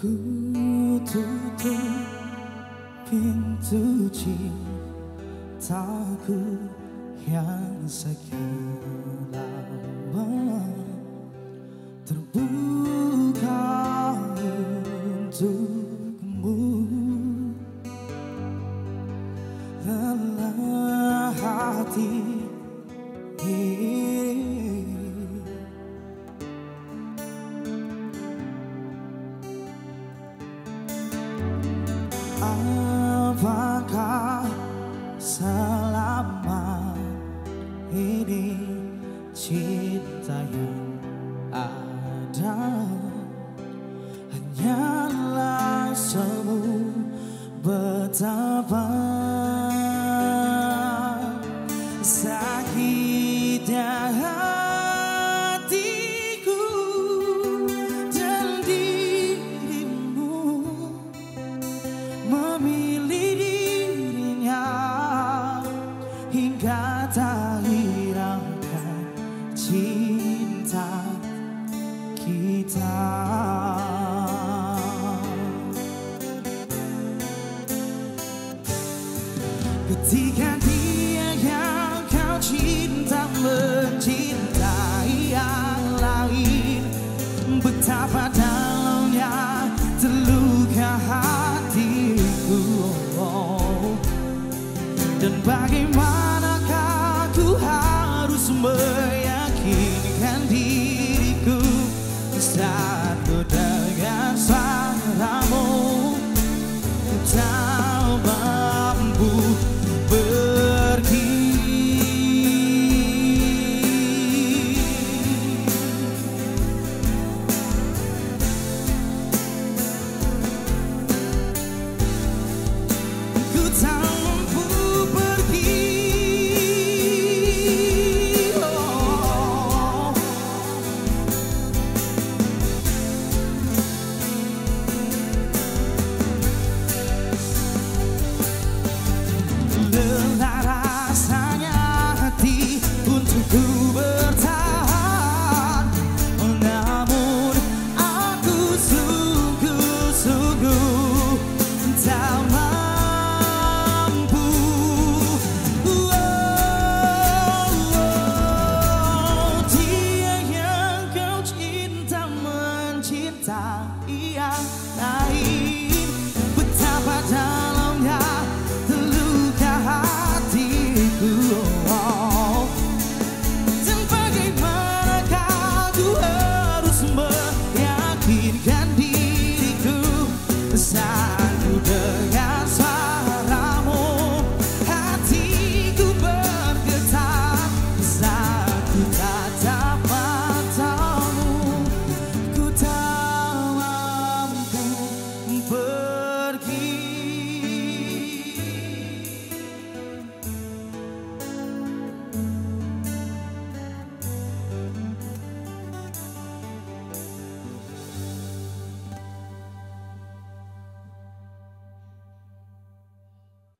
Ku tutup pintu cintaku yang sekian lama terbuka untukmu. Lelah hati Apakah selama ini cinta yang ada hanyalah semu betapa cinta kita. Ketika dia yang kau cinta mencintai yang lain Betapa dalamnya terluka hatiku Dan bagaimanakah Ku ia naik